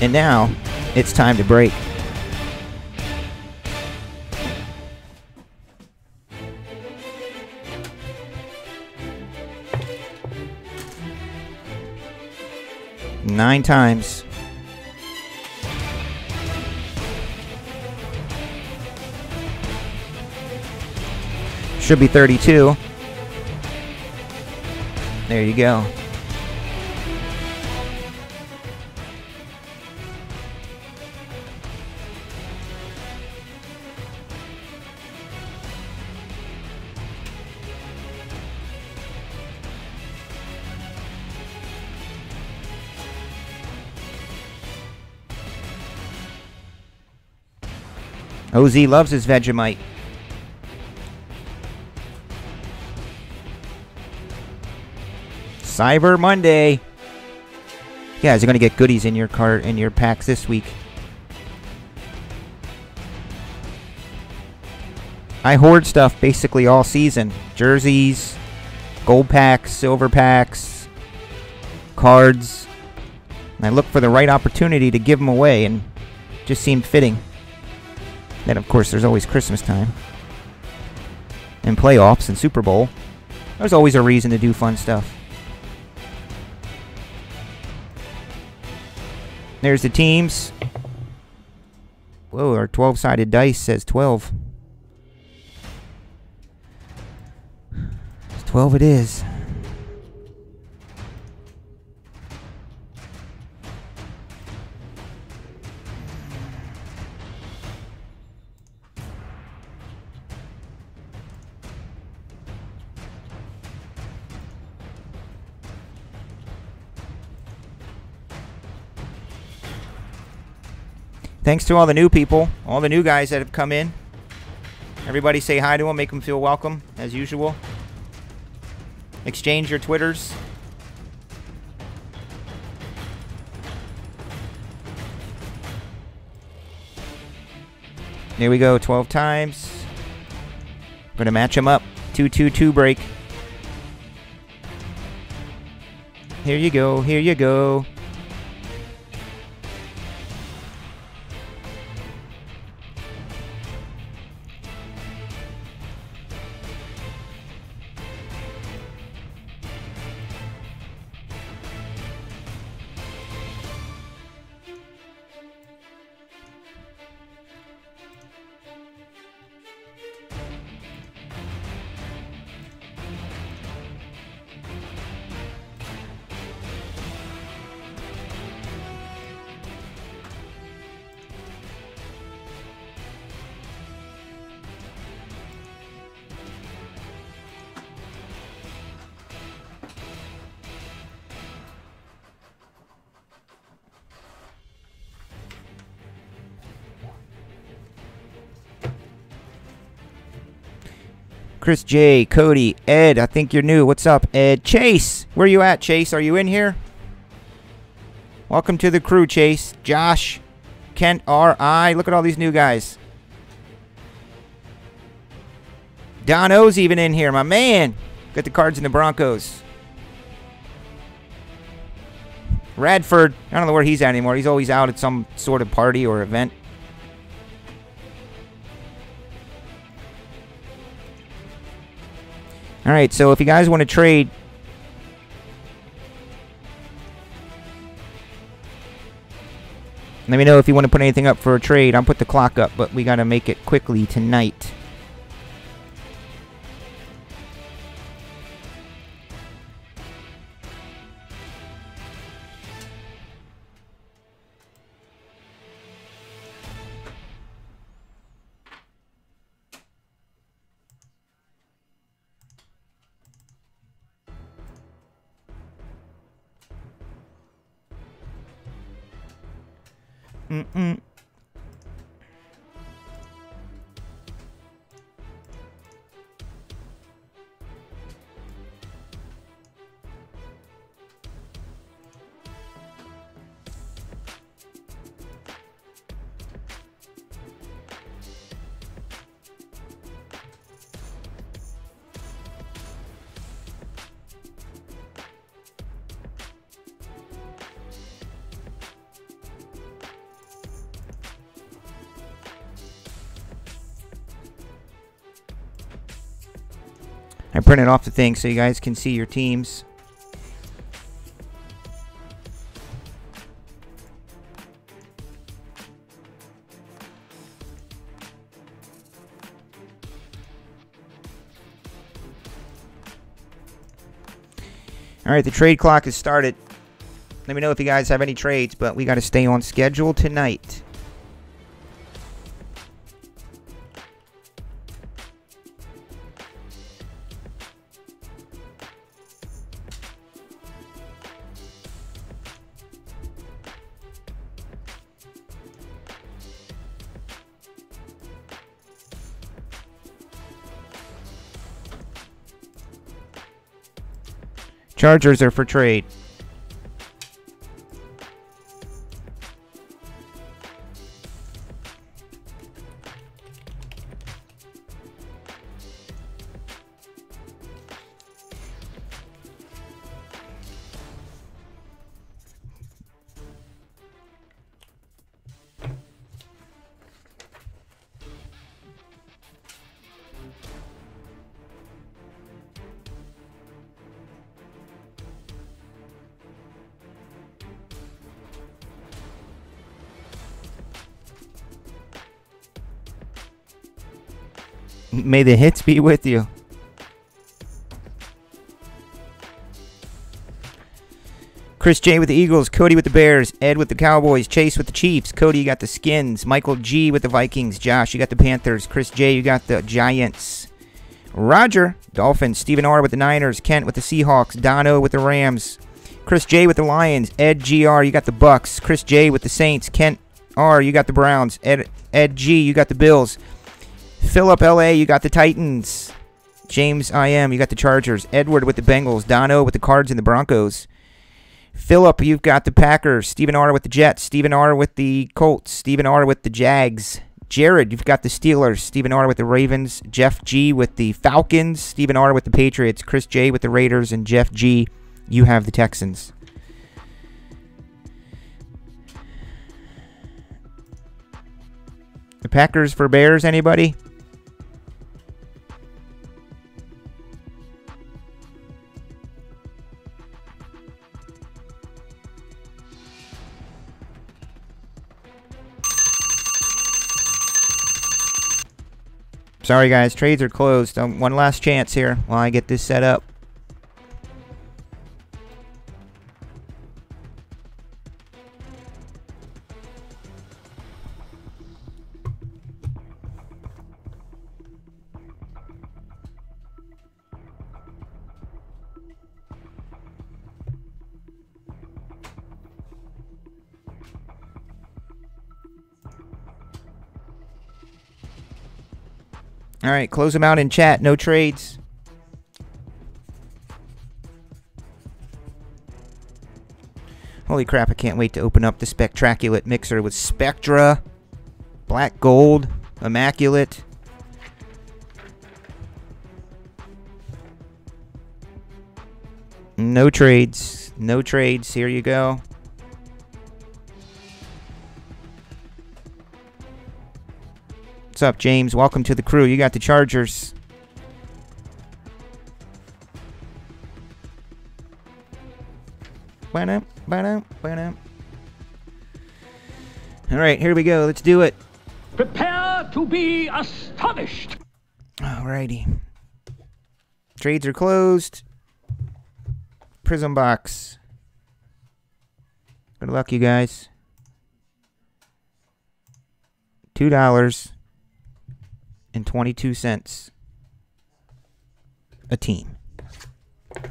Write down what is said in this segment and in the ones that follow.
And now it's time to break. Nine times. Should be 32. There you go. OZ loves his Vegemite. Cyber Monday. Guys are gonna get goodies in your cart in your packs this week. I hoard stuff basically all season. Jerseys, gold packs, silver packs, cards. And I look for the right opportunity to give them away and just seemed fitting. Then of course there's always Christmas time. And playoffs and Super Bowl. There's always a reason to do fun stuff. There's the teams. Whoa, our 12 sided dice says 12. It's 12 it is. Thanks to all the new people, all the new guys that have come in. Everybody say hi to them, make them feel welcome, as usual. Exchange your Twitters. There we go, 12 times. We're going to match them up. 2-2-2 break. Here you go, here you go. Chris J, Cody, Ed, I think you're new. What's up, Ed? Chase, where you at, Chase? Are you in here? Welcome to the crew, Chase. Josh, Kent R.I. Look at all these new guys. Don O's even in here, my man. Got the cards in the Broncos. Radford, I don't know where he's at anymore. He's always out at some sort of party or event. All right, so if you guys want to trade, let me know if you want to put anything up for a trade. I'll put the clock up, but we got to make it quickly tonight. I printed off the thing so you guys can see your teams. All right, the trade clock has started. Let me know if you guys have any trades, but we got to stay on schedule tonight. Chargers are for trade. May the hits be with you. Chris J with the Eagles, Cody with the Bears, Ed with the Cowboys, Chase with the Chiefs, Cody you got the Skins, Michael G with the Vikings, Josh you got the Panthers, Chris J you got the Giants, Roger Dolphins, Stephen R with the Niners, Kent with the Seahawks, Dono with the Rams, Chris J with the Lions, Ed GR you got the Bucks, Chris J with the Saints, Kent R you got the Browns, Ed Ed G you got the Bills, Philip LA, you got the Titans. James IM, you got the Chargers. Edward with the Bengals. Dono with the Cards and the Broncos. Philip, you've got the Packers. Stephen R with the Jets. Stephen R with the Colts. Stephen R with the Jags. Jared, you've got the Steelers. Stephen R with the Ravens. Jeff G with the Falcons. Stephen R with the Patriots. Chris J with the Raiders. And Jeff G, you have the Texans. The Packers for Bears, anybody? Sorry, guys. Trades are closed. Um, one last chance here while I get this set up. All right, close them out in chat. No trades. Holy crap, I can't wait to open up the Spectraculate mixer with Spectra, Black Gold, Immaculate. No trades. No trades. Here you go. What's up, James? Welcome to the crew. You got the Chargers. All right, here we go. Let's do it. Prepare to be astonished. Alrighty. Trades are closed. Prizm box. Good luck, you guys. Two dollars and 22 cents a team.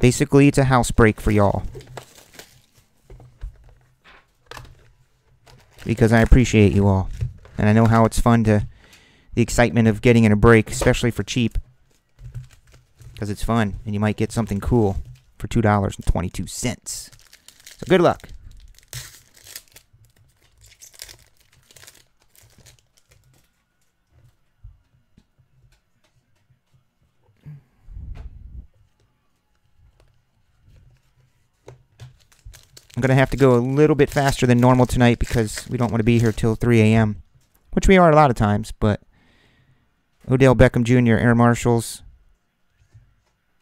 Basically, it's a house break for y'all. Because I appreciate you all. And I know how it's fun to the excitement of getting in a break, especially for cheap. Because it's fun, and you might get something cool for $2.22. So good luck. I'm going to have to go a little bit faster than normal tonight because we don't want to be here till 3 a.m., which we are a lot of times, but Odell Beckham Jr., Air Marshals,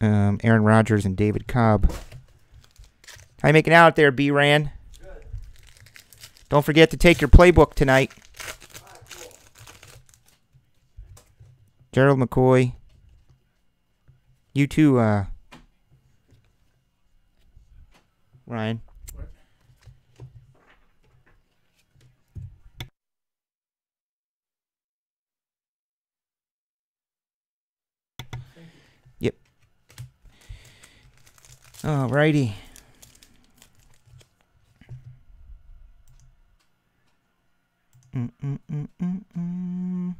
um, Aaron Rodgers and David Cobb. How you making out there, B Ran? Good. Don't forget to take your playbook tonight. Gerald McCoy. You too, uh, Ryan. Alrighty. Mm, mm, mm,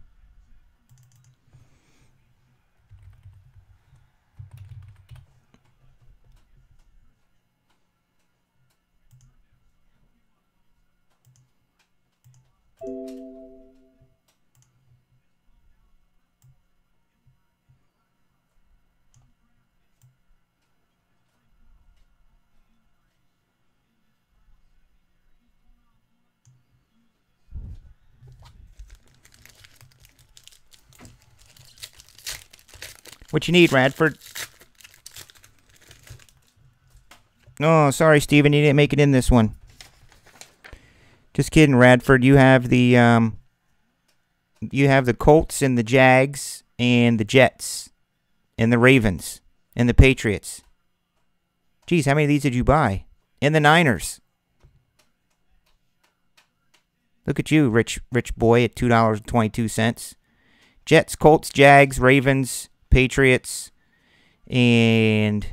What you need, Radford? Oh, sorry, Steven. You didn't make it in this one. Just kidding, Radford. You have the um, you have the Colts and the Jags and the Jets and the Ravens and the Patriots. Geez, how many of these did you buy? And the Niners. Look at you, rich rich boy, at two dollars and twenty two cents. Jets, Colts, Jags, Ravens, Patriots, and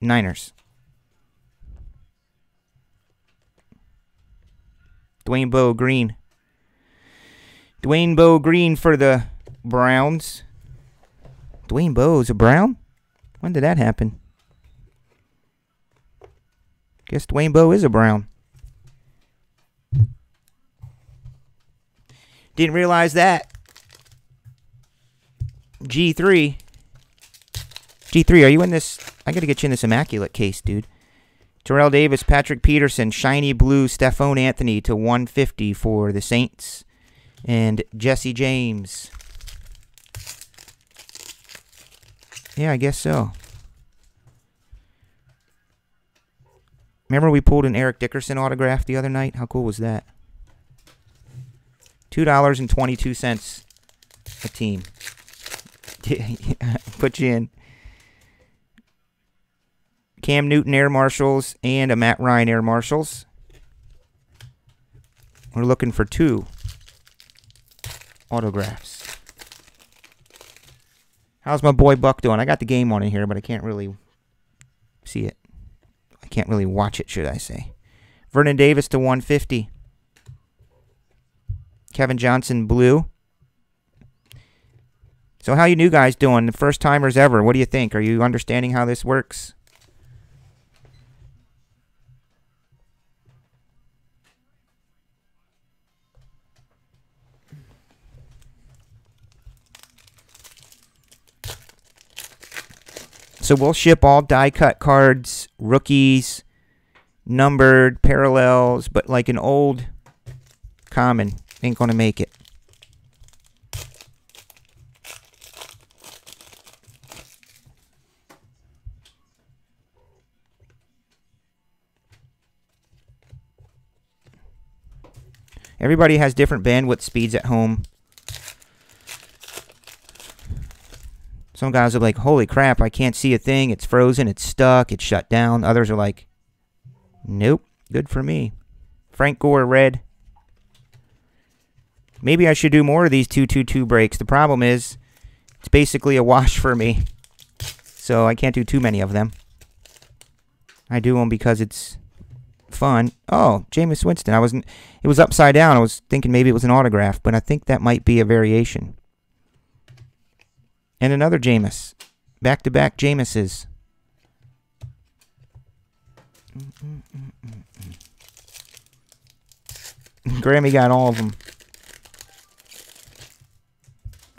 Niners. Dwayne Bowe Green. Dwayne Bowe Green for the Browns. Dwayne Bowe Bowe's a Brown? When did that happen? Guess Dwayne Bowe is a Brown. Didn't realize that. G3. G3, are you in this? I got to get you in this immaculate case, dude. Terrell Davis, Patrick Peterson, shiny blue, Stephone Anthony to 150 for the Saints, and Jesse James. Yeah, I guess so. Remember we pulled an Eric Dickerson autograph the other night? How cool was that? Two dollars and twenty-two cents a team. Put you in. Cam Newton Air Marshals and a Matt Ryan Air Marshals. We're looking for two autographs. How's my boy Buck doing? I got the game on in here, but I can't really see it. I can't really watch it, should I say. Vernon Davis to 150. Kevin Johnson blue. So how you new guys doing? The first timers ever. What do you think? Are you understanding how this works? So we'll ship all die cut cards, rookies, numbered, parallels, but like an old common ain't to make it. Everybody has different bandwidth speeds at home. Some guys are like, holy crap, I can't see a thing. It's frozen, it's stuck, it's shut down. Others are like, nope, good for me. Frank Gore, red. Maybe I should do more of these 222 breaks. The problem is, it's basically a wash for me. So I can't do too many of them. I do them because it's fun. Oh, Jameis Winston. I wasn't. It was upside down. I was thinking maybe it was an autograph, but I think that might be a variation. And another Jameis. Back to back Jameis's. Grammy got all of them.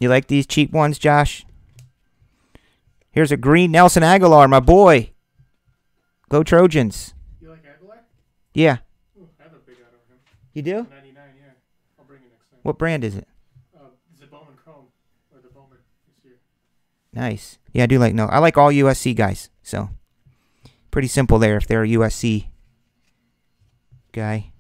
You like these cheap ones, Josh? Here's a green Nelson Agholor, my boy. Go Trojans. You like Agholor? Yeah. Ooh, I have a big of him. You do? 99, yeah. I'll bring it next time. What brand is it? Uh, it's Bowman Chrome or the Bowman this year. Nice. Yeah, I do like no. I like all USC guys. So pretty simple there if they're a USC guy.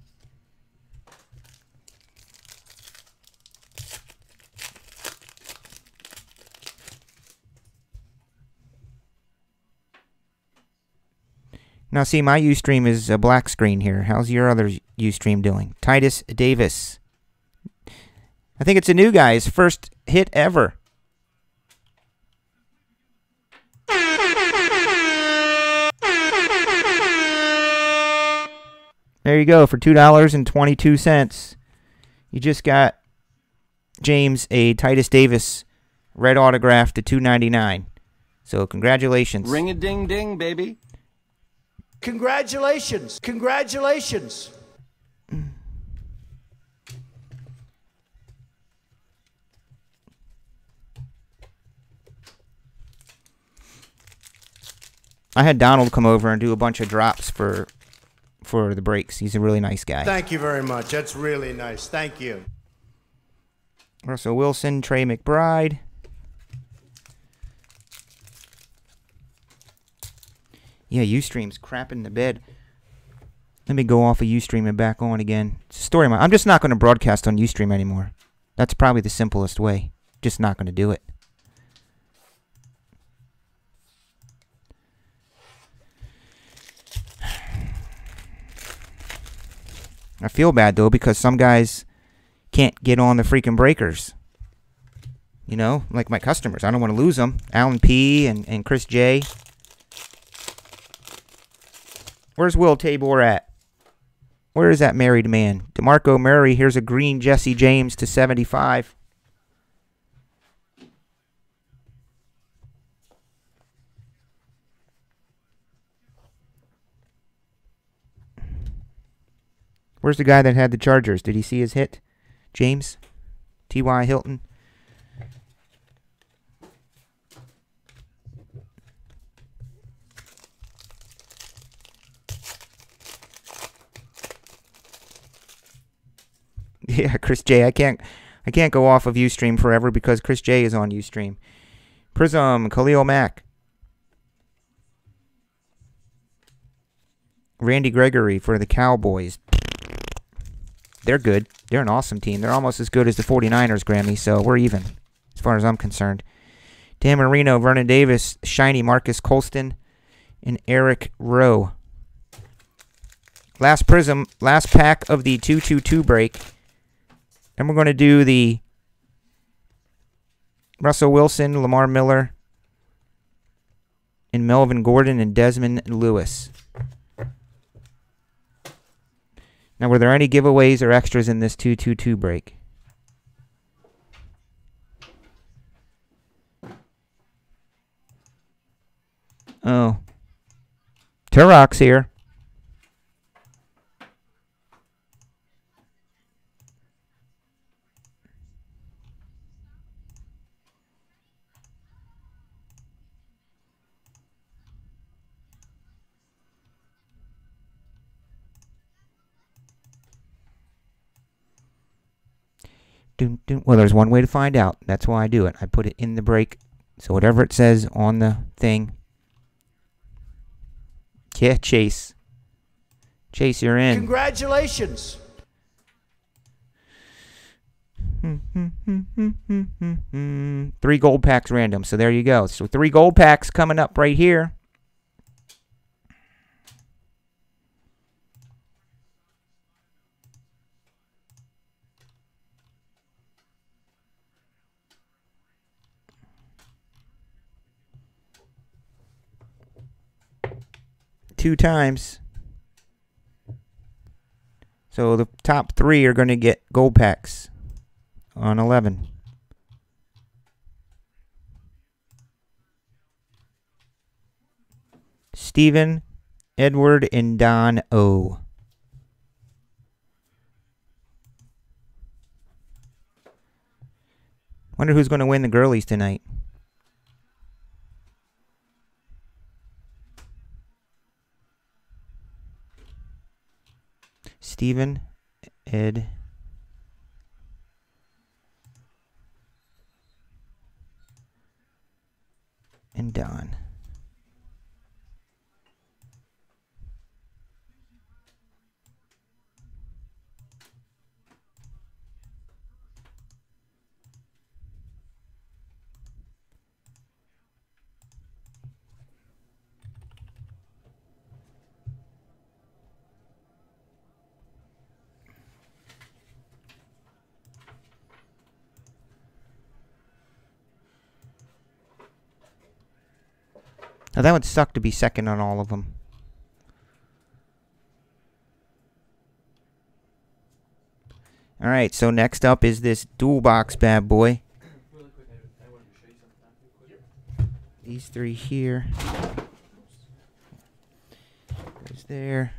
Now, see, my Ustream is a black screen here. How's your other Ustream doing? Titus Davis. I think it's a new guy's first hit ever. There you go for two dollars and twenty-two cents. You just got James a Titus Davis red autograph to two ninety-nine. So congratulations. Ring a ding ding, baby. Congratulations! Congratulations! I had Donald come over and do a bunch of drops for for the breaks. He's a really nice guy. Thank you very much. That's really nice. Thank you. Russell Wilson, Tre McBride. Yeah, Ustream's crap in the bed. Let me go off of Ustream and back on again. Story. I'm just not going to broadcast on Ustream anymore. That's probably the simplest way. Just not going to do it. I feel bad though because some guys can't get on the freaking breakers. You know, like my customers. I don't want to lose them. Alan P. and, and Chris J. Where's Will Tabor at? Where is that married man? DeMarco Murray. Here's a green Jesse James to 75. Where's the guy that had the Chargers? Did he see his hit? James? T.Y. Hilton? Yeah, Chris J. I can't I can't go off of Ustream forever because Chris J is on Ustream. Prizm, Khalil Mack. Randy Gregory for the Cowboys. They're good. They're an awesome team. They're almost as good as the 49ers, Grammy, so we're even as far as I'm concerned. Dan Marino, Vernon Davis, Shiny Marques Colston, and Eric Rowe. Last Prizm, last pack of the 222 break. And we're going to do the Russell Wilson, Lamar Miller, and Melvin Gordon and Desmond Lewis. Now, were there any giveaways or extras in this 222 break? Oh. Turok's here. Dun, dun. Well, there's one way to find out. That's why I do it. I put it in the break. So whatever it says on the thing. Yeah, Chase. Chase, you're in. Congratulations! Hmm, hmm, hmm, three gold packs random. So there you go. So three gold packs coming up right here. Two times. So the top three are going to get gold packs on 11. Stephen, Edward, and Don O. Wonder who's going to win the girlies tonight. Stephen Ed and Don. Now that would suck to be second on all of them. All right, so next up is this dual box bad boy. These three here. Goes there.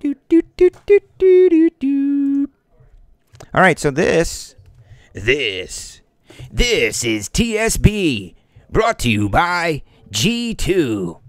Do, do, do, do, do, do, do. All right, so this, this, this is TSB, brought to you by G2.